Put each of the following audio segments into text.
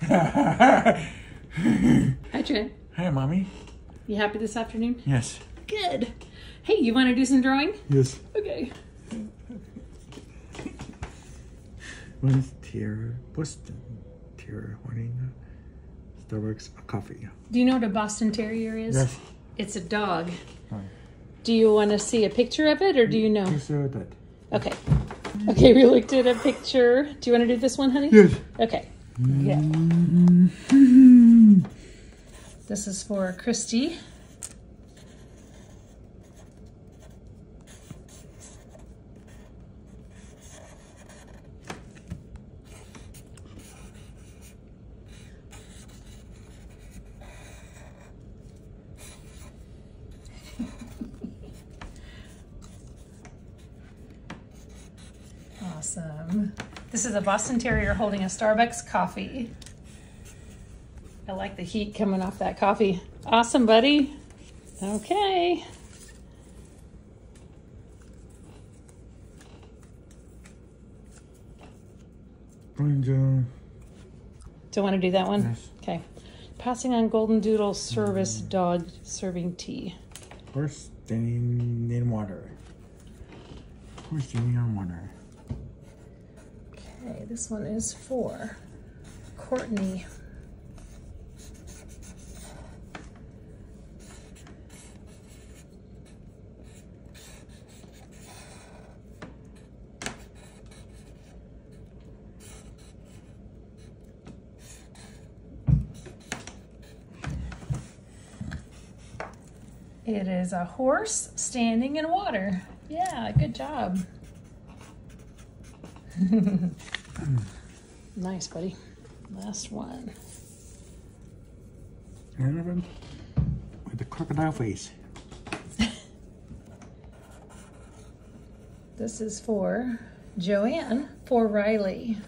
Hi, Trent. Hi, mommy. You happy this afternoon? Yes. Good. Hey, you want to do some drawing? Yes. Okay. What is tier Boston tier morning Starbucks coffee? Do you know what a Boston Terrier is? Yes. It's a dog. Hi. Do you want to see a picture of it or do you know? Yes, that. Okay. Okay, we looked at a picture. Do you want to do this one, honey? Yes. Okay. Yeah. This is for Christy. Awesome. This is a Boston Terrier holding a Starbucks coffee. I like the heat coming off that coffee. Awesome, buddy. Okay. Bonjour. Don't want to do that one? Yes. Okay. Passing on Golden Doodle service mm. dog serving tea. Horse standing in water. Horse standing on water. Okay, this one is for Courtney. It is a horse standing in water. Yeah, good job. nice, buddy. Last one. An elephant with the crocodile face. This is for Joanne for Riley.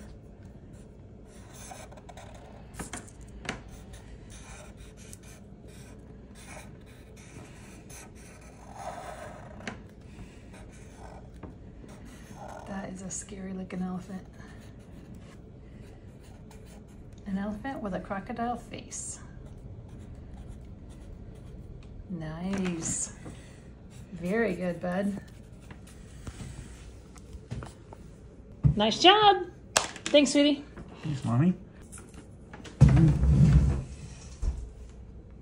Is a scary looking elephant. An elephant with a crocodile face. Nice. Very good, bud. Nice job. Thanks, sweetie. Thanks, mommy. Mm.